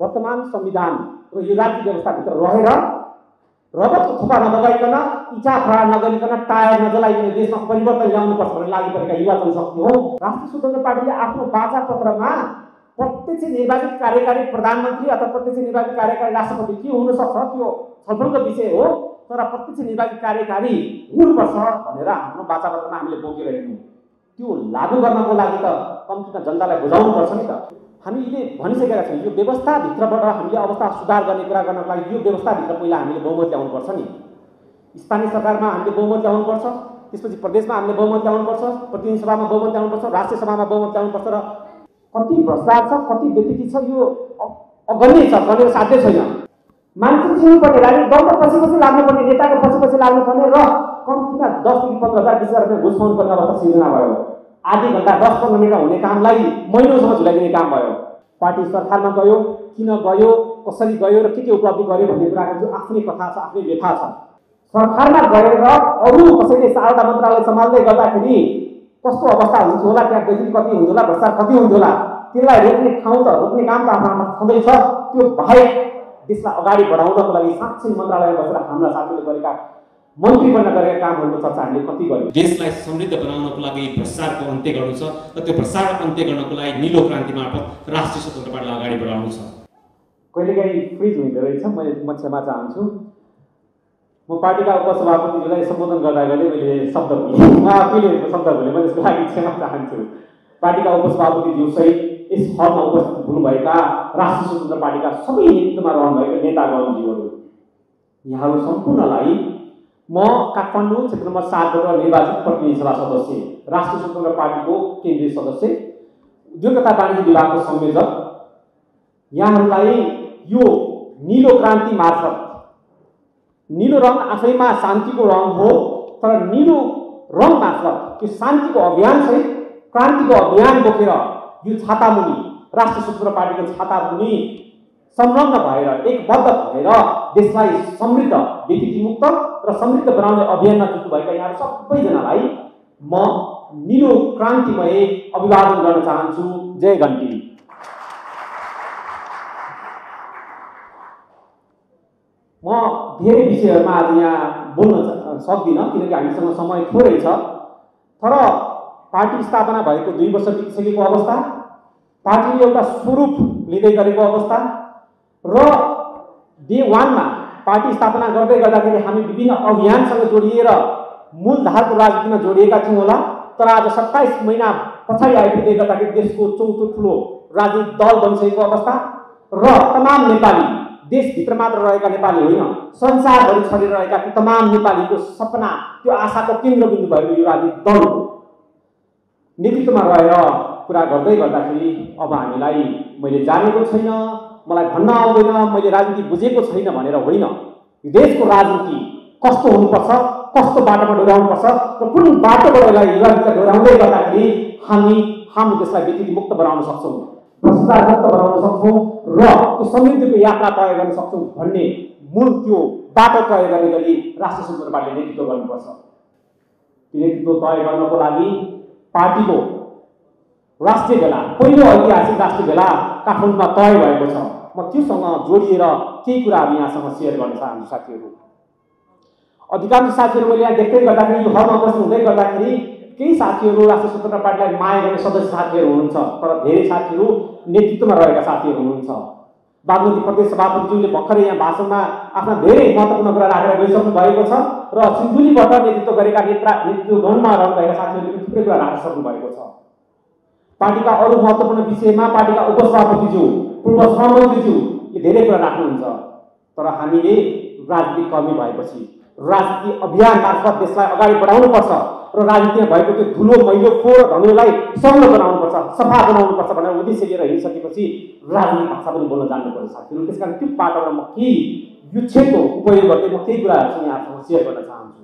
वर्तमान संविधान र यो व्यवस्थाभित्र रहेर रगतको थोपा नबगाइकन इच्छा खडा नगरिकन टायर नजलाइकन देशमा परिवर्तन ल्याउनुपर्छ भनेर लागि परेका युवा जनशक्ति हो राष्ट्रिय स्वतन्त्र पार्टीले आफ्नो बाचा पत्रमा प्रत्यक्ष निर्वाचित कार्यकारी प्रधानमन्त्री अथवा प्रत्यक्ष निर्वाचित कार्यकारी राष्ट्रपति के हुनसक्छ त्यो छलफलको विषय हो तर प्रत्यक्ष निर्वाचित कार्यकारी हुनुपर्छ भनेर हाम्रो बाचा पत्रमा हामीले बोकिरहेको हौँ त्यो लागू गर्नको लागि त कम्तीमा जनतालाई बुझाउनुपर्छ नि त हामीले भनिसकेका छौँ यो व्यवस्थाभित्रबाट हामीले अवस्था सुधार गर्ने कुरा गर्नको लागि यो व्यवस्थाभित्र पहिला हामीले बहुमत ल्याउनुपर्छ नि। स्थानीय सरकारमा हामीले बहुमत ल्याउनुपर्छ त्यसपछि प्रदेशमा हामीले बहुमत ल्याउनुपर्छ प्रतिनिधि सभामा बहुमत ल्याउनुपर्छ राष्ट्रिय सभामा बहुमत ल्याउनुपर्छ र कति भ्रष्टाचार छ कति व्यक्ति छ यो अगण्य छ गरेर साध्य छैन। मान्छे चिन्नुपर्ने राजनीतिक दलको पछि पछि लाग्नुपर्ने नेताको पछि पछि लाग्नुपर्ने र कम्तीमा दसदेखि पन्ध्र हजार बिस हजार रुपियाँ घुस पाउनुपर्ने अवस्था सिर्जना भयो। आधी घन्टा दस पन्ध्र मिनट हुने कामलाई महिनौसम्म झुलाइदिने काम भयो। पार्टी सरकारमा गयो किन गयो कसरी गयो र के के उपलब्धि गर्यो भन्ने कुराको जो आफ्नै कथा छ आफ्नै व्यथा छ। सरकारमा गएर अरू कसैले चारवटा मन्त्रालय सम्हाल्दै गर्दाखेरि कस्तो अवस्था हुन्छ होला त्यहाँ बेसी कति हुन्छ होला भ्रष्टाचार कति हुन्छ होला त्यसलाई रोक्ने ठाउँ त रोक्ने काम त आफ्नो छँदैछ। त्यो बाहेक देशलाई अगाडि बढाउनको लागि साँच्चै मन्त्रालयमा बसेर हाम्रा साथीहरूले गरेका मन्त्री बन्न गरेका कामहरूको चर्चा हामीले कति गर्यौँ? देशलाई समृद्ध बनाउनको लागि भ्रष्टाचारको अन्त्य गर्नु छ र त्यो भ्रष्टाचार अन्त्य गर्नको लागि निलो क्रान्ति मार्फत राष्ट्रिय स्वतन्त्र पार्टीलाई अगाडि बढाउनु छ। कहिलेकाहीँ फ्रिज हुँदो रहेछ मैले म क्षमा चाहन्छु। म पार्टीका उपसभापतिज्यूलाई सम्बोधन गर्दा गर्दै मैले शब्द भुलेँ म आफैले शब्द भुलेँ म त्यसको लागि क्षमा चाहन्छु। पार्टीका उपसभापतिज्यू सहित यस हलमा उपस्थित हुनुभएका राष्ट्रिय स्वतन्त्र पार्टीका सबै नेतृत्वमा रहनुभएका नेतागणज्यूहरू यहाँहरू सम्पूर्णलाई म काठमाडौँ क्षेत्र नम्बर सातबाट निर्वाचित प्रतिनिधि सभा सदस्य राष्ट्रिय स्वतन्त्र पार्टीको केन्द्रीय सदस्य उद्योग तथा वाणिज्य विभागको संयोजक। यहाँहरूलाई यो निलो क्रान्ति मार्फत निलो रङ आफैमा शान्तिको रङ हो तर निलो रङ मार्फत त्यो शान्तिको अभियान चाहिँ क्रान्तिको अभियान बोकेर यो छातामुनि राष्ट्रिय स्वतन्त्र पार्टीको छातामुनि संलग्न भएर एकबद्ध भएर देशलाई समृद्ध विकृतिमुक्त र समृद्ध बनाउने अभियानमा जुट्नुभएका यहाँहरू सबैजनालाई म निलो क्रान्तिमय अभिवादन गर्न चाहन्छु। जय घन्टी। म धेरै विषयहरूमा आज यहाँ बोल्न सक्दिनँ किनकि हामीसँग समय थोरै छ। तर पार्टी स्थापना भएको दुई वर्ष बितिसकेको अवस्था पार्टीले एउटा स्वरूप लिँदै गरेको अवस्था र डे वानमा पार्टी स्थापना गर्दै गर्दाखेरि हामी विभिन्न अभियानसँग जोडिएर मूलधारको राजनीतिमा जोडिएका थियौँ होला। तर आज सत्ताइस महिना पछाडि आइपुग्दै गर्दाखेरि देशको चौथो ठुलो राजनीतिक दल बनिसकेको अवस्था। र तमाम नेपाली देशभित्र मात्र रहेका नेपाली होइन संसारभरि छरेर रहेका तमाम नेपालीको सपना त्यो आशाको केन्द्रबिन्दु भएको यो राजनीतिक दल नेतृत्वमा रहेर कुरा गर्दै गर्दाखेरि अब हामीलाई मैले जानेको छैन। मलाई भन्न आउँदैन मैले राजनीति बुझेको छैन भनेर होइन। देशको राजनीति कस्तो हुनुपर्छ कस्तो बाटोमा डोर्याउनुपर्छ र कुन बाटोबाट यसलाई युवाभित्र डोर्याउँदै गर्दाखेरि हामी हाम्रो देशलाई व्यक्ति मुक्त बनाउन सक्छौँ भ्रष्टाचार मुक्त बनाउन सक्छौँ र त्यो समृद्धिको यात्रा तय गर्न सक्छौँ भन्ने मूल त्यो बाटो तय गर्ने गरी राष्ट्रिय स्वतन्त्र पार्टीले नेतृत्व गर्नुपर्छ। त्यो नेतृत्व तय गर्नको लागि पार्टीको राष्ट्रिय भेला पहिलो ऐतिहासिक राष्ट्रिय भेला काठमाडौँमा तय भएको छ। म त्योसँग जोडिएर केही कुराहरू यहाँसँग सेयर गर्न चाहन्छु साथीहरू। अधिकांश साथीहरू मैले यहाँ देख्दै गर्दाखेरि यो हलमा बस्नु हुँदै गर्दाखेरि केही साथीहरू राष्ट्रिय स्वतन्त्र पार्टीलाई माया गर्ने सदस्य साथीहरू हुनुहुन्छ तर धेरै साथीहरू नेतृत्वमा रहेका साथीहरू हुनुहुन्छ। बागमती प्रदेश सभापतिज्यूले भर्खरै यहाँ भाषणमा आफ्ना धेरै महत्त्वपूर्ण कुरा राखेर गइसक्नु भएको छ र सिन्धुलीबाट नेतृत्व गरेका नेता नेतृत्व गणमा रहनुभएका साथीहरूले थुप्रै कुरा राखिसक्नु भएको छ। पार्टीका अरू महत्त्वपूर्ण विषयमा पार्टीका उपसभापतिज्यू पूर्व सहमन्त्रीज्यूले धेरै कुरा राख्नुहुन्छ। तर हामीले राजनीतिक कर्मी भएपछि राजनीति अभियान मार्फत देशलाई अगाडि बढाउनुपर्छ र राजनीतिमा भएको त्यो धुलो मैलो फोहोर धनुलाई सग्लो बनाउनुपर्छ सफा बनाउनुपर्छ भनेर उद्देश्य लिएर हिँडिसकेपछि राजनीतिक भाषा पनि बोल्न जान्नुपर्छ साथीहरू। त्यस कारण त्यो पाटोबाट म केही यो उपयोग गर्दै म केही कुराहरू चाहिँ यहाँसँग सेयर गर्न चाहन्छु।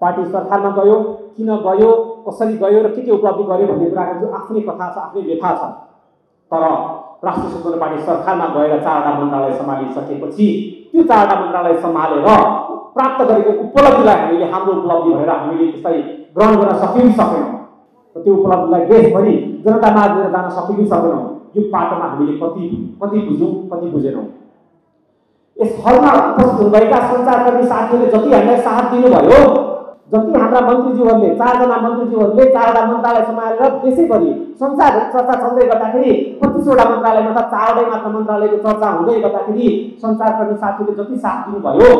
पार्टी सरकारमा गयो किन गयो कसरी गयो र के के उपलब्धि गर्यो भन्ने कुराको जो आफ्नै कथा छ आफ्नै व्यथा छ। तर राष्ट्रिय स्वतन्त्र पार्टी सरकारमा गएर चारवटा मन्त्रालय सम्हालिसकेपछि त्यो चारवटा मन्त्रालय सम्हालेर प्राप्त गरेको उपलब्धिलाई हामीले हाम्रो उपलब्धि भनेर हामीले त्यसलाई ग्रहण गर्न सक्यौँ सकेनौँ। र त्यो उपलब्धिलाई देशभरि जनतामा लिएर जान सक्यौँ कि सकेनौँ यो पाटोमा हामीले कति कति बुझ्यौँ कति बुझेनौँ। यस हलमा उपस्थित हुनुभएका सञ्चारकर्मी साथीहरूले जति हामीलाई साथ दिनुभयो जति हाम्रा मन्त्रीज्यूहरूले चारजना मन्त्रीज्यूहरूले चारवटा मन्त्रालय सम्हालेर देशैभरि संसारभरि चर्चा चल्दै गर्दाखेरि पच्चिसवटा मन्त्रालयमा त चारवटै मात्र मन्त्रालयको चर्चा हुँदै गर्दाखेरि सञ्चारकर्मी साथीहरूले जति साथ दिनुभयो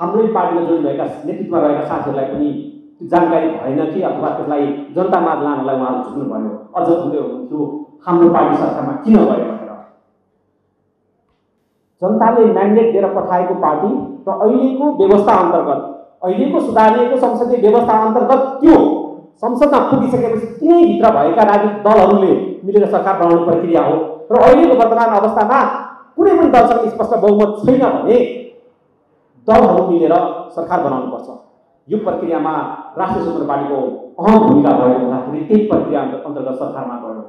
हाम्रै पार्टीमा जोइन भएका नेतृत्वमा रहेका साथीहरूलाई पनि त्यो जानकारी भएन कि अथवा त्यसलाई जनतामा लानलाई उहाँहरू चुक्नुभयो अझ हुँदै हुनुहुन्थ्यो हाम्रो पार्टी सरकारमा किन भयो भनेर। जनताले म्यान्डेट दिएर पठाएको पार्टी र अहिलेको व्यवस्था अन्तर्गत अहिलेको सुधारिएको संसदीय व्यवस्था अन्तर्गत त्यो संसदमा पुगिसकेपछि तिनैभित्र भएका राजनीतिक दलहरूले मिलेर सरकार बनाउने प्रक्रिया हो। र अहिलेको वर्तमान अवस्थामा कुनै पनि दलसँग स्पष्ट बहुमत छैन भने दलहरू मिलेर सरकार बनाउनुपर्छ। यो प्रक्रियामा राष्ट्रिय स्वतन्त्र पार्टीको अहम भूमिका भएको हुँदाखेरि त्यही प्रक्रिया अन्तर्गत सरकारमा गयो।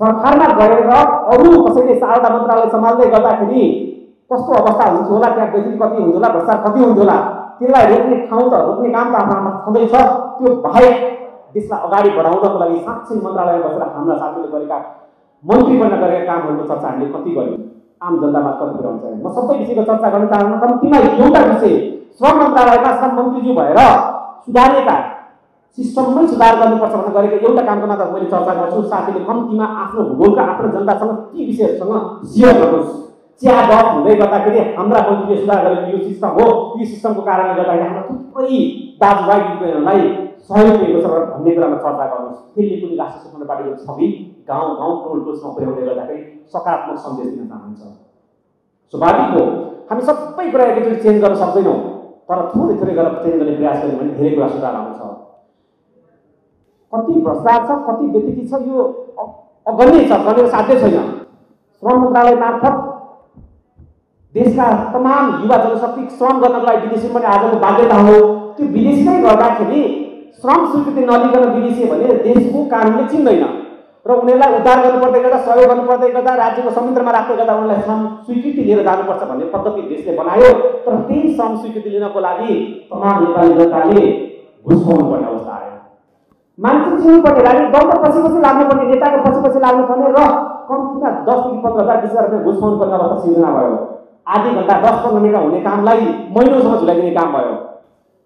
सरकारमा गएर अरू कसैले चारवटा मन्त्रालय सम्हाल्दै गर्दाखेरि कस्तो अवस्था हुन्थ्यो होला त्यहाँ व्यक्ति कति हुन्थ्यो होला भ्रष्टाचार कति हुन्थ्यो होला त्यसलाई रोक्ने ठाउँ त रोक्ने काम त आफ्नो छँदैछ। त्यो बाहेक देशलाई अगाडि बढाउनको लागि साँच्चै मन्त्रालयमा बसेर हाम्रा साथीहरूले गरेका मन्त्री बन्न गरेका कामहरूको चर्चा हामीले कति गर्यौँ? आम जनतामा कति पुऱ्याउँछ म सबै विषयको चर्चा गर्न चाहन्न कम्तीमा एउटा विषय श्रम मन्त्रालयमा श्रम मन्त्रीज्यू भएर सुधारिएका सिस्टममै सुधार गर्नुपर्छ भनेर गरेको एउटा कामको मात्र मैले चर्चा गर्छु। साथीले कम्तीमा आफ्नो भूगोलका आफ्नो जनतासँग ती विषयहरूसँग सेयर गर्नुहोस्। चिया डप हुँदै गर्दाखेरि हाम्रा मन्त्रीले सुधार गरेको यो सिस्टम हो। यो सिस्टमको कारणले गर्दाखेरि हाम्रा थुप्रै दाजुभाइ दिदीबहिनीहरूलाई सहयोग दिएको छ भन्ने कुरामा चर्चा गर्नुहोस्। त्यसले पनि राष्ट्रिय स्वतन्त्र पार्टीको छवि गाउँ गाउँ टोल टोलसम्म पुर्याउँदै गर्दाखेरि सकारात्मक सन्देश दिन चाहन्छ। स्वाभाविक हो। हामी सबै कुरा एकैचोटि चेन्ज गर्न सक्दैनौँ तर थोरै थोरै गरेर चेन्ज गर्ने प्रयास गऱ्यौँ भने धेरै कुरा सुधार आउँछ। कति भ्रष्टाचार छ कति व्यक्ति छ यो अगण्य छ गर्ने साध्य छैन। श्रम मन्त्रालय मार्फत देशका तमाम युवा जनशक्ति श्रम गर्नको लागि विदेशी पनि आजको बाध्यता हो। त्यो विदेशीमै गर्दाखेरि श्रम स्वीकृति नलिकन विदेशी भने देशको कानुनले चिन्दैन। र उनीहरूलाई उद्धार गर्नुपर्दै गर्दा सहयोग गर्नुपर्दै गर्दा राज्यको संयन्त्रमा राख्दै गर्दा उनीहरूलाई श्रम स्वीकृति लिएर जानुपर्छ भन्ने पद्धति देशले बनायो। तर त्यही श्रम स्वीकृति लिनको लागि तमाम नेपाली जनताले घुस पर्ने अवस्था आयो। मान्छे चिन्नुपर्ने लागि दलको पछि पछि लाग्नुपर्ने नेताको पछि पछि लाग्नुपर्ने र कम्तीमा दसदेखि पन्ध्र हजार बिस हजार रुपियाँ घुस पर्ने अवस्था सिर्जना भयो। आधी घन्टा दस पन्ध्र मिनट हुने कामलाई महिनौसम्म झुलाइदिने काम भयो।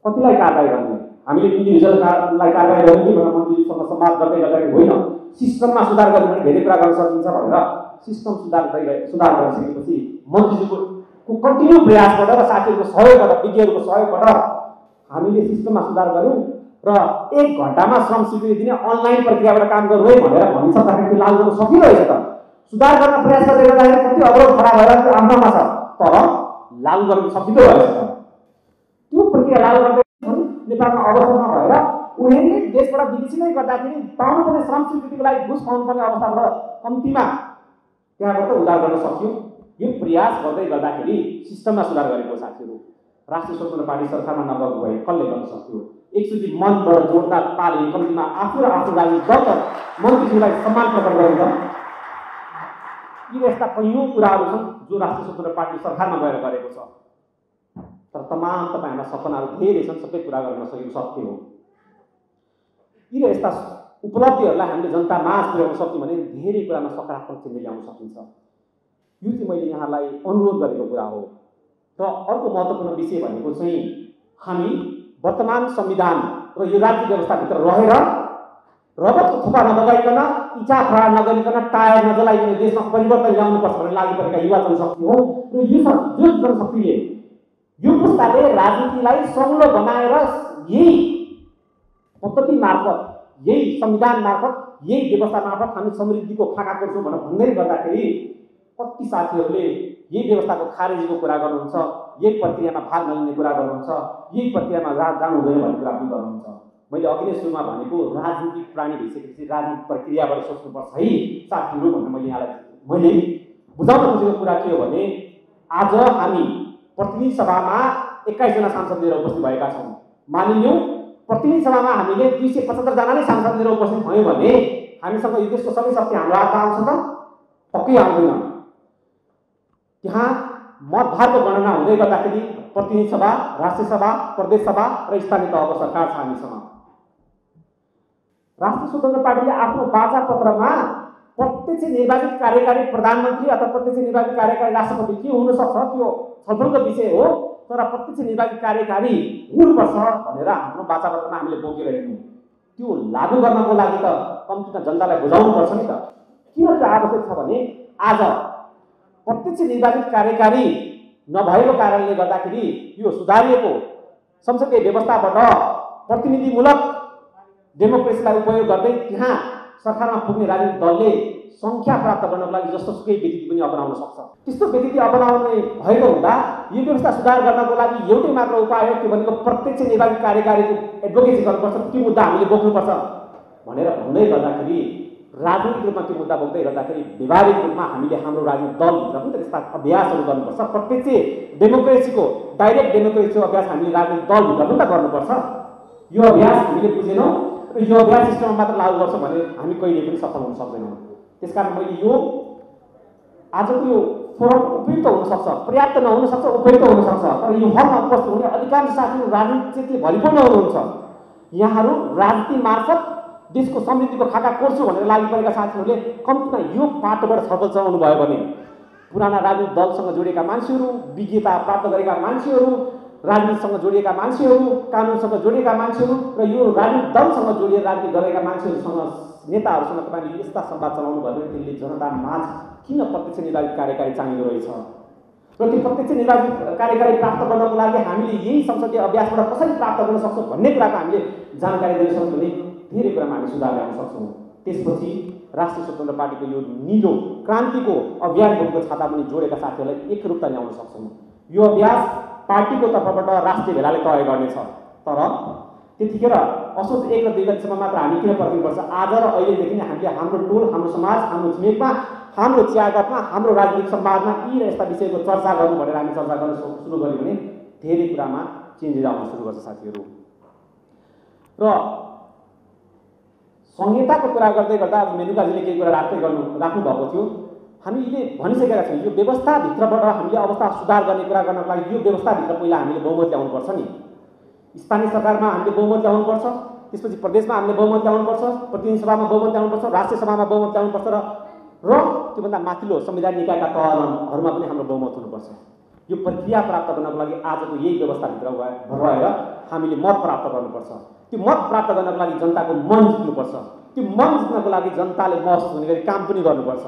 कतिलाई कारवाही गर्ने हामीले इन्डिभिजुअललाई कारवाही गर्यौँ कि भनेर मन्त्रीसँग संवाद गर्दै गर्दाखेरि होइन। सिस्टममा सुधार गर्यो भने धेरै कुरा गर्न सकिन्छ भनेर सिस्टम सुधार गरि सुधार गरिसकेपछि मन्त्रीजीको कन्टिन्यू प्रयासबाट र साथीहरूको सहयोगबाट विज्ञहरूको सहयोगबाट हामीले सिस्टममा सुधार गऱ्यौँ र एक घन्टामा श्रम स्वीकृति दिने अनलाइन प्रक्रियाबाट काम गर्नु है भनेर भनिसक्दाखेरि त्यो लागु गर्न सकिरहेछ त। सुधार गर्न प्रयास गर्दै गर्दाखेरि कति अवरोध खडा भएर आफ्नोमा छ। तर लागु गर्न सकिँदो रहेछ त्यो प्रक्रिया लागु गर्दै नेपालमा अवस्थामा भएर उनीहरूले देशबाट विदेशी नै गर्दाखेरि पाउनुपर्ने श्रम स्वीकृतिको लागि घुस पाउनुपर्ने अवस्थाबाट कम्तीमा त्यहाँबाट उद्धार गर्न सक्यो यो प्रयास गर्दै गर्दाखेरि सिस्टममा सुधार गरेको साथीहरू राष्ट्रिय स्वतन्त्र पार्टी सरकारमा नगएको भए कसले गर्न सक्थ्यो एकचोटि मनबाट जोडदार पाले कम्तीमा आफू र राजनीतिक दल र मन्त्रीज्यूलाई सम्मान प्रकट गरेर यी यस्ता कैयौँ कुराहरू छन् जो राष्ट्रिय स्वतन्त्र पार्टी सरकारमा गएर गरेको छ। तर तमाम तपाईँहरूका सपनाहरू धेरै छन् सबै पुरा गर्न सकेको सत्य हो र यस्ता उपलब्धिहरूलाई हामीले जनता माझ पुर्याउन सक्यौँ भने धेरै कुरामा सकारात्मक चिन्ह ल्याउन सकिन्छ। यो चाहिँ मैले यहाँलाई अनुरोध गरेको कुरा हो। र अर्को महत्त्वपूर्ण विषय भनेको चाहिँ हामी वर्तमान संविधान र यो राज्य व्यवस्थाभित्र रहेर रगतको थुपा नलगाइकन इच्छा खडा नगरिकन टायर नजलाइकन देशमा परिवर्तन ल्याउनुपर्छ भनेर लागि परेका युवा जनशक्ति हो। र यो यो जनशक्तिले यो पुस्ताले राजनीतिलाई सहुलो बनाएर यही पद्धति मार्फत यही संविधान मार्फत यही व्यवस्था मार्फत हामी समृद्धिको खाका गर्छौँ भनेर भन्दै गर्दाखेरि कति साथीहरूले यही व्यवस्थाको खारेजीको कुरा गर्नुहुन्छ यही प्रक्रियामा भाग नलिने कुरा गर्नुहुन्छ यही प्रक्रियामा जानु हुँदैन भन्ने कुरा पनि गर्नुहुन्छ। मैले अघि नै सुरुमा भनेको राजनीतिक प्राणी भइसकेपछि राजनीतिक प्रक्रियाबाट सोच्नुपर्छ है साथीहरू भनेर मैले यहाँलाई मैले बुझाउन खोजेको कुरा के हो भने आज हामी प्रतिनिधि सभामा एक्काइसजना सांसद लिएर उपस्थित भएका छौँ। मानिलिउँ प्रतिनिधि सभामा हामीले दुई सय पचहत्तरजना नै सांसद लिएर उपस्थित भयौँ भने हामीसँग यो देशको सबै शक्ति हाम्रो हातमा आउँछ त? पक्कै आउँदैन। त्यहाँ मतभारको गणना हुँदै गर्दाखेरि प्रतिनिधि सभा राष्ट्रिय सभा प्रदेश सभा र स्थानीय तहको सरकार छ हामीसँग। राष्ट्रिय स्वतन्त्र पार्टीले आफ्नो बाचा पत्रमा प्रत्यक्ष निर्वाचित कार्यकारी प्रधानमन्त्री अथवा प्रत्यक्ष निर्वाचित कार्यकारी राष्ट्रपति के हुनसक्छ त्यो छलफलको विषय हो तर प्रत्यक्ष निर्वाचित कार्यकारी हुनुपर्छ भनेर हाम्रो वाचापत्रमा हामीले बोकिरहेको त्यो लागू गर्नको लागि त कम्तीमा जनतालाई बुझाउनुपर्छ नि त। किन त्यो आवश्यक छ भने आज प्रत्यक्ष निर्वाचित कार्यकारी नभएको कारणले गर्दाखेरि यो सुधारिएको संसदीय व्यवस्थाबाट प्रतिनिधिमूलक डेमोक्रेसीलाई उपयोग गर्दै त्यहाँ सरकारमा पुग्ने राजनीतिक दलले सङ्ख्या प्राप्त गर्नको लागि जस्तोसुकै व्यतिथि पनि अपनाउन सक्छ। त्यस्तो व्यतिथि अपनाउने भएको हुँदा यो व्यवस्था सुधार गर्नको लागि एउटै मात्र उपाय हो त्यो भनेको प्रत्यक्ष निर्वाचित कार्यकारीको एडभोकेसी गर्नुपर्छ त्यो मुद्दा हामीले बोक्नुपर्छ। भनेर भन्दै गर्दाखेरि राजनीतिक रूपमा त्यो मुद्दा बोक्दै गर्दाखेरि व्यवहारिक रूपमा हामीले हाम्रो राजनीतिक दलभित्र पनि त्यस्ता अभ्यासहरू गर्नुपर्छ। प्रत्यक्ष डेमोक्रेसीको डाइरेक्ट डेमोक्रेसीको अभ्यास हामीले राजनीतिक दलभित्र पनि त गर्नुपर्छ। यो अभ्यास हामीले बुझेनौँ। यो अभ्यास सिस्टममा मात्र लागू गर्छ भने हामी कहिले पनि सफल हुन सक्दैनौँ। त्यस कारण मैले यो आजको यो फोरम उपयुक्त हुनसक्छ पर्याप्त नहुनसक्छ उपयुक्त हुनसक्छ तर यो हलमा उपस्थित हुने अधिकांश साथीहरू राजनीतिले भरिपूर्ण हुनुहुन्छ यहाँहरू राजनीति मार्फत देशको समृद्धिको खाका कोर्छु भनेर लागि परेका साथीहरूले कम्तीमा यो बाटोबाट छलफल चलाउनु भयो भने पुराना राजनीतिक दलसँग जोडिएका मान्छेहरू विज्ञता प्राप्त गरेका मान्छेहरू राजनीतिसँग जोडिएका मान्छेहरू कानुनसँग जोडिएका मान्छेहरू र यो राजनीतिक दलसँग जोडिएर राजनीति गरेका मान्छेहरूसँग नेताहरूसँग तपाईँले यस्ता संवाद चलाउनु भयो भने त्यसले जनता माझ किन प्रत्यक्ष निर्वाचित कार्यकारी चाहिँदो रहेछ? र त्यो प्रत्यक्ष निर्वाचित कार्यकारी प्राप्त गर्नको लागि हामीले यही संसदीय अभ्यासबाट कसरी प्राप्त गर्न सक्छौँ भन्ने कुराको हामीले जानकारी दिन सक्छौँ भने धेरै कुरामा हामी सुधार ल्याउन सक्छौँ। त्यसपछि राष्ट्रिय स्वतन्त्र पार्टीको यो निलो क्रान्तिको अभियान बोकेको छाता पनि जोडेका साथीहरूलाई एकरूपता ल्याउन सक्छौँ। यो अभ्यास पार्टीको तर्फबाट राष्ट्रिय भेलाले तय गर्नेछ। तर त्यतिखेर असोज एक र दुई गतिसम्म मात्र हामी किन पर्खिनुपर्छ आज र अहिलेदेखि नै हामीले हाम्रो टोल हाम्रो समाज हाम्रो छिमेकमा हाम्रो चियागतमा हाम्रो राजनीतिक संवादमा यी र यस्ता विषयको चर्चा गरौँ भनेर हामी चर्चा गर्न सुरु गऱ्यौँ भने धेरै कुरामा चेन्जेस आउन सुरु गर्छ साथीहरू। र संहिताको कुरा गर्दै गर्दा मेनुकाजीले केही कुरा राख्दै गर्नु राख्नुभएको थियो। हामीले भनिसकेका छौँ यो व्यवस्थाभित्रबाट हामीले अवस्था सुधार गर्ने कुरा गर्नको लागि यो व्यवस्थाभित्र पहिला हामीले बहुमत ल्याउनुपर्छ नि। स्थानीय सरकारमा हामीले बहुमत ल्याउनुपर्छ त्यसपछि प्रदेशमा हामीले बहुमत ल्याउनुपर्छ प्रतिनिधि सभामा बहुमत ल्याउनुपर्छ राष्ट्रिय सभामा बहुमत ल्याउनुपर्छ र र त्योभन्दा माथिल्लो संविधान निकायका तहहरूमा पनि हाम्रो बहुमत हुनुपर्छ। यो प्रक्रिया प्राप्त गर्नको लागि आजको यही व्यवस्थाभित्र रहेर हामीले मत प्राप्त गर्नुपर्छ। त्यो मत प्राप्त गर्नको लागि जनताको मन जित्नुपर्छ। त्यो मन जित्नको लागि जनताले महसुस हुने गरी काम पनि गर्नुपर्छ।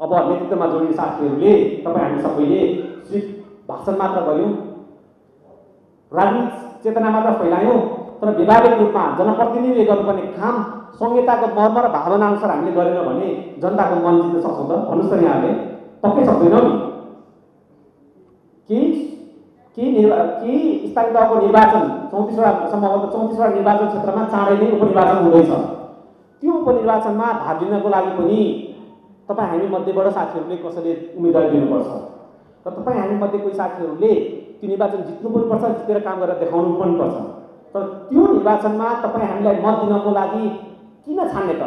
अब नेतृत्वमा जोडिने साथीहरूले तपाईँ हामी सबैले सिर्फ भाषण मात्र गऱ्यौँ राजनीतिक चेतना मात्र फैलायौँ तर व्यावहारिक रूपमा जनप्रतिनिधिले गर्नुपर्ने काम संहिताको मर्म र भावना अनुसार हामीले गरेनौँ भने जनताको मन जित्न सक्छौँ त। भन्नुहोस् त यहाँहरूले। पक्कै सक्दैनौँ नि। केही केही निर्वा केही स्थानीय तहको निर्वाचन चौतिसवटा सम्भवतः चौतिसवटा निर्वाचन क्षेत्रमा चाँडै नै उपनिर्वाचन हुँदैछ। त्यो उपनिर्वाचनमा भाग लिनको लागि पनि तपाईँ हामी मध्येबाट साथीहरूले कसैले उम्मेदवारी दिनुपर्छ? र तपाईँ हामी मध्ये कोही साथीहरूले त्यो निर्वाचन जित्नु पनि पर्छ जितेर काम गरेर देखाउनु पनि पर्छ। तर त्यो निर्वाचनमा तपाईँ हामीलाई मत दिनको लागि किन छान्ने त?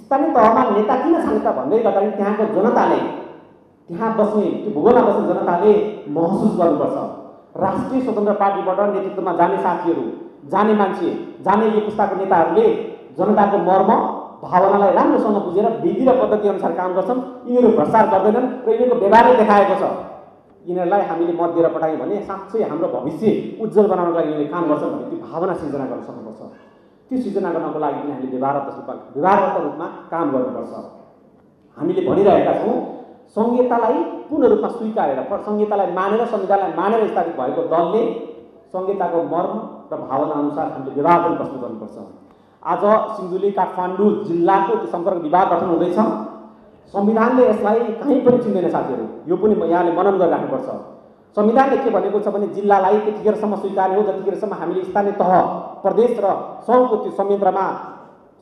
स्थानीय तहमा नेता किन छान्ने त? भन्दै गर्दाखेरि त्यहाँको जनताले त्यहाँ बस्ने त्यो भूगोलमा बस्ने जनताले महसुस गर्नुपर्छ। राष्ट्रिय स्वतन्त्र पार्टीबाट नेतृत्वमा जाने साथीहरू जाने मान्छे जाने यो पुस्ताको नेताहरूले जनताको मर्म भावनालाई राम्रोसँग बुझेर विधि र पद्धति अनुसार काम गर्छन्। यिनीहरू भ्रष्टाचार गर्दैनन् र यिनीहरूको व्यवहारले देखाएको छ। यिनीहरूलाई हामीले मत दिएर पठायौँ भने साँच्चै हाम्रो भविष्य उज्जवल बनाउनको लागि यिनीहरूले काम गर्छन् भने त्यो भावना सिर्जना गर्न सक्नुपर्छ। त्यो सिर्जना गर्नको लागि पनि हामीले व्यवहारगत रूपमा व्यवहारगत रूपमा काम गर्नुपर्छ। हामीले भनिरहेका छौँ संहितालाई पूर्ण रूपमा स्वीकारेर संहितालाई मानेर संविधानलाई मानेर स्थापित भएको दलले संहिताको मर्म र भावना अनुसार हामीले व्यवहार पनि प्रस्तुत गर्नुपर्छ। आज सिन्धुली काठमाडौँ जिल्लाको सम्पर्क विभाग गठन हुँदैछ। संविधानले यसलाई कहीँ पनि चिन्दैन साथीहरू। यो पनि यहाँले मनन गरिराख्नुपर्छ। संविधानले के भनेको छ भने जिल्लालाई त्यतिखेरसम्म स्वीकार्य हो जतिखेरसम्म हामीले स्थानीय तह प्रदेश र सङ्घको त्यो संयन्त्रमा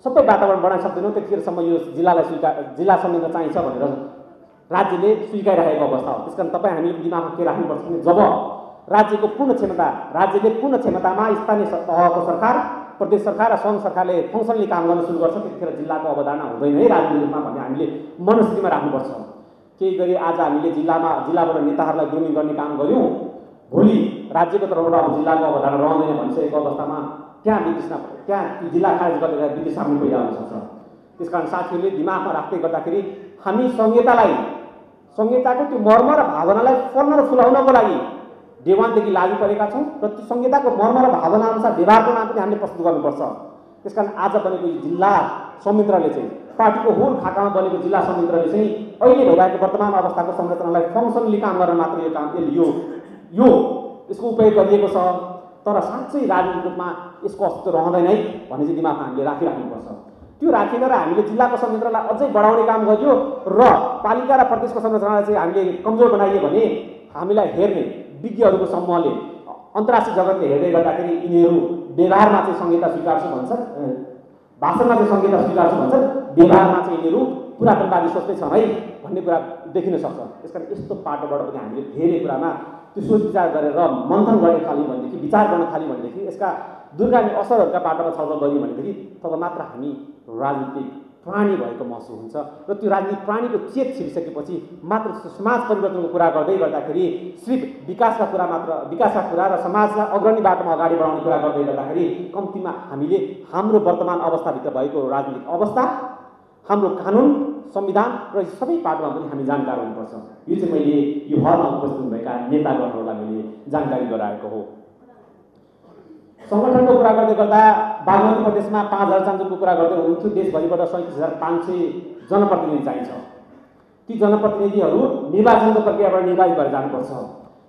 सबै वातावरण बनाइ सक्दैनौँ त्यतिखेरसम्म यो जिल्लालाई स्वीकार जिल्ला संयन्त्र चाहिन्छ भनेर राज्यले स्वीकारिरहेको अवस्था हो। त्यस कारण तपाईँ हामीले दिमागमा के राख्नुपर्छ भने जब राज्यको पूर्ण क्षमता राज्यले पूर्ण क्षमतामा स्थानीय तहको सरकार प्रदेश सरकार र सङ्घ सरकारले फङ्सनली काम गर्न सुरु गर्छ त्यतिखेर जिल्लाको अवधारणा हुँदैन है राजनीतिक रूपमा भन्ने हामीले मनस्थितिमा राख्नुपर्छ। केही गरी आज हामीले जिल्लामा जिल्लाबाट नेताहरूलाई ग्रुमिङ गर्ने काम गऱ्यौँ भोलि राज्यको तर्फबाट अब जिल्लाको अवधारणा रहँदैन भनिसकेको अवस्थामा त्यहाँ विदेशमा त्यहाँ जिल्ला खारेज गरेर विदेश सामने पहिला सक्छ। त्यस कारण साथीहरूले दिमागमा राख्दै गर्दाखेरि हामी संहितालाई संहिताको त्यो मर्म र भावनालाई फल्न र फुलाउनको लागि देवानदेखि लागु परेका छौँ र त्यो संहिताको मर्म र भावना अनुसार व्यवहार गर्न पनि हामीले प्रस्तुत गर्नुपर्छ। त्यस कारण आज बनेको यो जिल्ला संयन्त्रले चाहिँ पार्टीको होल खाकामा बनेको जिल्ला संयन्त्रले चाहिँ अहिले भइरहेको वर्तमान अवस्थाको संरचनालाई फङ्सनली काम गर्न मात्र यो काम यो यो यसको उपयोग गरिएको छ तर साँच्चै राजनीतिक रूपमा यसको अस्तित्व रहँदैन है भन्ने चाहिँ दिमागमा हामीले राखिराख्नुपर्छ। त्यो राखेर हामीले जिल्लाको संयन्त्रलाई अझै बढाउने काम गरियो र पालिका र प्रदेशको संरचनालाई चाहिँ हामीले कमजोर बनाइयो भने हामीलाई हेर्ने विज्ञहरूको समूहले अन्तर्राष्ट्रिय जगतले हेर्दै गर्दाखेरि यिनीहरू व्यवहारमा चाहिँ संहिता स्वीकार्छु भन्छन् भाषणमा चाहिँ संहिता स्वीकार्छु भन्छन् व्यवहारमा चाहिँ यिनीहरू पुरातनवादी सोच्दैछन् है भन्ने कुरा देखिन सक्छ। त्यस कारण यस्तो पाटोबाट पनि हामीले धेरै कुरामा त्यो सोच विचार गरेर मन्थन गर्ने खालि भनेदेखि विचार गर्न थाल्यो भनेदेखि यसका दुर्गामी असरहरूका बाटोमा छलफल गऱ्यौँ भनेदेखि तब मात्र हामी राजनीतिक प्राणी भएको महसुस हुन्छ र त्यो राजनीतिक प्राणीको चेत छिरिसकेपछि मात्र समाज परिवर्तनको कुरा गर्दै गर्दाखेरि सिर्फ विकासका कुरा मात्र विकासका कुरा र समाजलाई अग्रणी बाटोमा अगाडि बढाउने कुरा गर्दै गर्दाखेरि कम्तीमा हामीले हाम्रो वर्तमान अवस्थाभित्र भएको राजनीतिक अवस्था हाम्रो कानुन संविधान र सबै पाटोमा पनि हामी जानकार हुनुपर्छ। यो चाहिँ मैले यो हलमा उपस्थित हुनुभएका नेतागणहरूलाई मैले जानकारी गराएको हो। सङ्गठनको कुरा गर्दै गर्दा बागमती प्रदेशमा पाँच हजार चान्जुको कुरा गर्दै हुनुहुन्थ्यो। देशभरिबाट सैँतिस हजार पाँच सय जनप्रतिनिधि चाहिन्छ। ती जनप्रतिनिधिहरू निर्वाचनको प्रक्रियाबाट निर्वाचित भएर जानुपर्छ।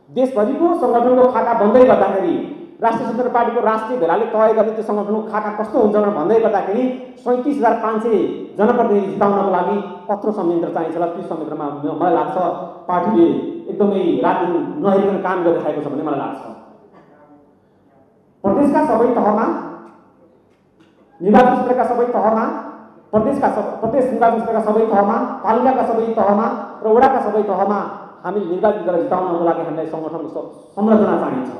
देशभरिको सङ्गठनको खाता बन्दै गर्दाखेरि राष्ट्रिय स्वतन्त्र पार्टीको राष्ट्रिय भेलाले तय गर्ने त्यो सङ्गठनको खाका कस्तो हुन्छ भनेर भन्दै गर्दाखेरि सैँतिस हजार पाँच सय जनप्रतिनिधि जिताउनको लागि कत्रो संयन्त्र चाहिन्छ होला। त्यो संयन्त्रमा मलाई लाग्छ पार्टीले एकदमै राति नहेरिकन काम गरिरहेको छ भन्ने मलाई लाग्छ। प्रदेशका सबै तहमा? निर्वाचन क्षेत्रका सबै तहमा? प्रदेशका सब प्रदेश निर्वाचन क्षेत्रका सबै तहमा? पालिकाका सबै तहमा? र वडाका सबै तहमा? हामीले निर्वाचित गरेर जिताउनको लागि हामीलाई सङ्गठनको संरचना चाहिन्छ।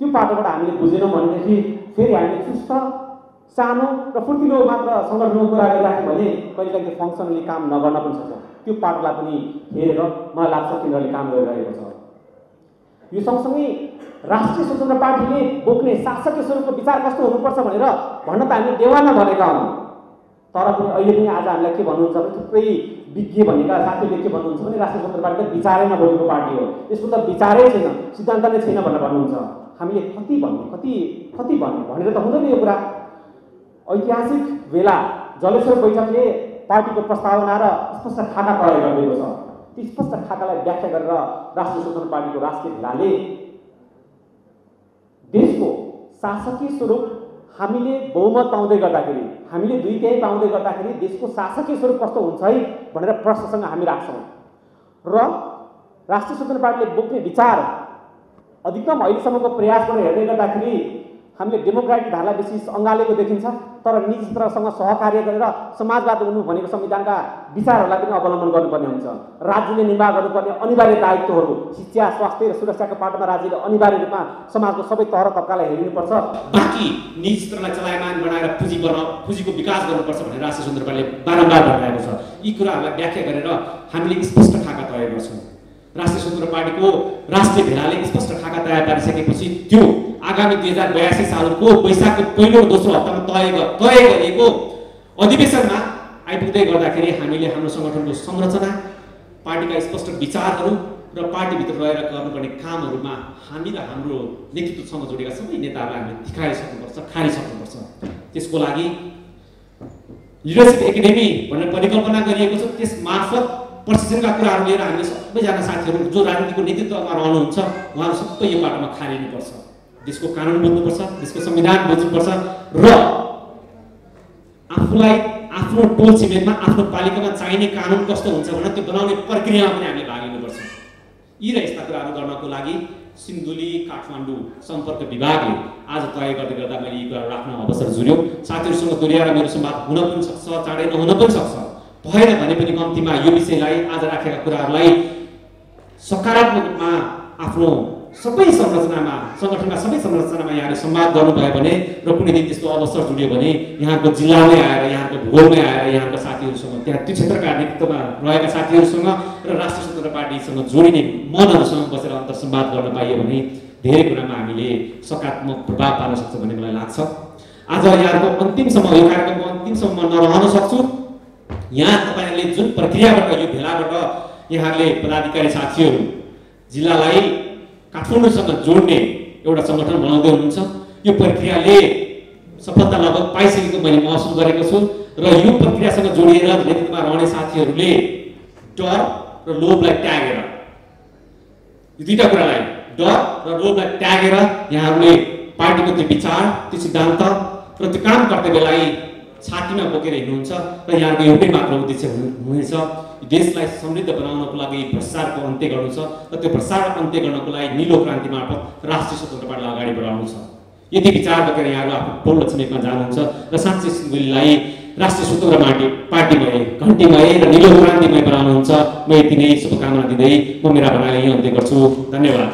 त्यो पाटोबाट हामीले बुझेनौँ भनेदेखि फेरि हामीले चुस्त सानो र फुर्तिलो मात्र सङ्गठनको कुरा गरिराख्यौँ भने कहिले कहिले फङ्सनली काम नगर्न पनि सक्छ। त्यो पाटोलाई पनि हेरेर मलाई लाग्छ तिनीहरूले काम गरिरहेको छ। यो सँगसँगै राष्ट्रिय स्वतन्त्र पार्टीले बोक्ने शासकीय स्वरूपको विचार कस्तो हुनुपर्छ भनेर भन्न त हामी देवानमा भनेका हौँ। तर पनि अहिले पनि आज हामीलाई के भन्नुहुन्छ भने थुप्रै विज्ञ भनेका साथीहरूले के भन्नुहुन्छ भने राष्ट्रिय स्वतन्त्र पार्टी त विचारै नबोकेको पार्टी हो। यसको त विचारै छैन सिद्धान्त नै छैन भनेर भन्नुहुन्छ। हामीले कति भन्ने कति कति भन्ने भनेर त हुँदैन यो कुरा। ऐतिहासिक बेला जलेश्वर बैठकले पार्टीको प्रस्तावना र स्पष्ट खाका तय गरिदिएको छ। ती स्पष्ट खाकालाई व्याख्या गरेर राष्ट्रिय स्वतन्त्र पार्टीको राष्ट्रिय भेलाले देशको शासकीय स्वरूप हामीले बहुमत पाउँदै गर्दाखेरि हामीले दुई तिहाई पाउँदै गर्दाखेरि देशको शासकीय स्वरूप कस्तो हुन्छ है भनेर प्रश्नसँग हामी राख्छौँ। र राष्ट्रिय स्वतन्त्र पार्टीले बोक्ने विचार अधिकतम अहिलेसम्मको प्रयासबाट हेर्दै गर्दाखेरि हामीले डेमोक्रेटिक धारालाई बेसी अँगालेको देखिन्छ। तर निजी क्षेत्रसँग सहकार्य गरेर समाजवाद हुनु भनेको संविधानका विचारहरूलाई पनि अवलम्बन गर्नुपर्ने हुन्छ। राज्यले निर्वाह गर्नुपर्ने अनिवार्य दायित्वहरू शिक्षा स्वास्थ्य र सुरक्षाको पाटोमा राज्यले अनिवार्य रूपमा समाजको सबै तह तब्कालाई हेरिनुपर्छ। बाँकी निजी क्षेत्रलाई चलायमान बनाएर पुँजी बना पुँजीको विकास गर्नुपर्छ भनेर राष्ट्रिय सन्दर्भले बारम्बार भनिरहेको छ। यी कुराहरूलाई व्याख्या गरेर हामीले स्पष्ट खाका तय गर्छौँ। राष्ट्रिय स्वतन्त्र पार्टीको राष्ट्रिय भेलाले स्पष्ट खाका तयार पारिसकेपछि त्यो आगामी दुई हजार बयासी सालको वैशाखको पहिलो दोस्रो हप्तामा तय तय गरिएको अधिवेशनमा आइपुग्दै गर्दाखेरि हामीले हाम्रो सङ्गठनको संरचना पार्टीका स्पष्ट विचारहरू र पार्टीभित्र रहेर गर्नुपर्ने कामहरूमा हामी र हाम्रो नेतृत्वसँग जोडेका सबै नेताहरूलाई हामीले देखाइसक्नुपर्छ खारिसक्नुपर्छ। त्यसको लागि लिडरसिप एकाडेमी भनेर परिकल्पना गरिएको छ। त्यस मार्फत प्रशिक्षणका कुराहरू लिएर हामीले सबैजना साथीहरू जो राजनीतिको नेतृत्वमा रहनुहुन्छ उहाँहरू सबै यो बाटोमा खारिनुपर्छ। देशको कानुन बुझ्नुपर्छ देशको संविधान बुझ्नुपर्छ र आफूलाई आफ्नो टोल छिमेकमा आफ्नो पालिकामा चाहिने कानुन कस्तो हुन्छ भनेर त्यो बनाउने प्रक्रियामा पनि हामीले भाग लिनुपर्छ। यी र यस्ता कुराहरू गर्नको लागि सिन्धुली काठमाडौँ सम्पर्क विभागले आज तय गर्दै गर्दा मैले यी कुराहरू राख्न अवसर जुर्यो साथीहरूसँग दोहोऱ्याएर मेरो संवाद हुन पनि सक्छ चाँडै नहुन पनि सक्छ। भएन भने पनि कम्तीमा यो विषयलाई आज राखेका कुराहरूलाई सकारात्मक रूपमा आफ्नो सबै संरचनामा सङ्गठनका सबै संरचनामा यहाँले संवाद गर्नुभयो भने र कुनै दिन त्यस्तो अवसर जुड्यो भने यहाँको जिल्लामै आएर यहाँको भूगोलमै आएर यहाँको साथीहरूसँग त्यहाँ त्यो क्षेत्रका नेतृत्वमा रहेका साथीहरूसँग र राष्ट्रिय स्वतन्त्र पार्टीसँग जोडिने मनहरूसँग बसेर अन्तर संवाद गर्न पाइयो भने धेरै कुरामा हामीले सकारात्मक प्रभाव पार्न सक्छौँ भन्ने मलाई लाग्छ। आज यहाँको अन्तिमसम्म यो कार्यक्रमको अन्तिमसम्म नरहन सक्छु। यहाँ तपाईँहरूले जुन प्रक्रियाबाट यो भेलाबाट यहाँहरूले पदाधिकारी साथीहरू जिल्लालाई काठमाडौँसँग जोड्ने एउटा सङ्गठन बनाउँदै हुनुहुन्छ। यो प्रक्रियाले सफलता लगभग पाइसकेको मैले महसुस गरेको छु र यो प्रक्रियासँग जोडिएर नेतृत्वमा रहने साथीहरूले डर र लोभलाई त्यागेर यो दुईवटा कुरालाई डर र लोभलाई त्यागेर यहाँहरूले पार्टीको त्यो विचार त्यो सिद्धान्त र त्यो काम कर्तव्यलाई छातीमा बोकेर हिँड्नुहुन्छ र यहाँको एउटै मात्र उद्देश्य हुनु- हुनेछ। देशलाई समृद्ध बनाउनको लागि भ्रष्टाचारको अन्त्य गर्नु छ र त्यो भ्रष्टाचार अन्त्य गर्नको लागि निलो क्रान्ति मार्फत राष्ट्रिय स्वतन्त्र पार्टीलाई अगाडि बढाउनु छ यति विचार बोकेर यहाँहरू आफ्नो टोल छिमेकमा जानुहुन्छ र साँच्चै सिलगढीलाई राष्ट्रिय स्वतन्त्र पार्टी पार्टीमय घन्टीमय र निलो क्रान्तिमय बनाउनुहुन्छ। म यति नै शुभकामना दिँदै म मेरा भनाइलाई यहीँ अन्त्य गर्छु। धन्यवाद।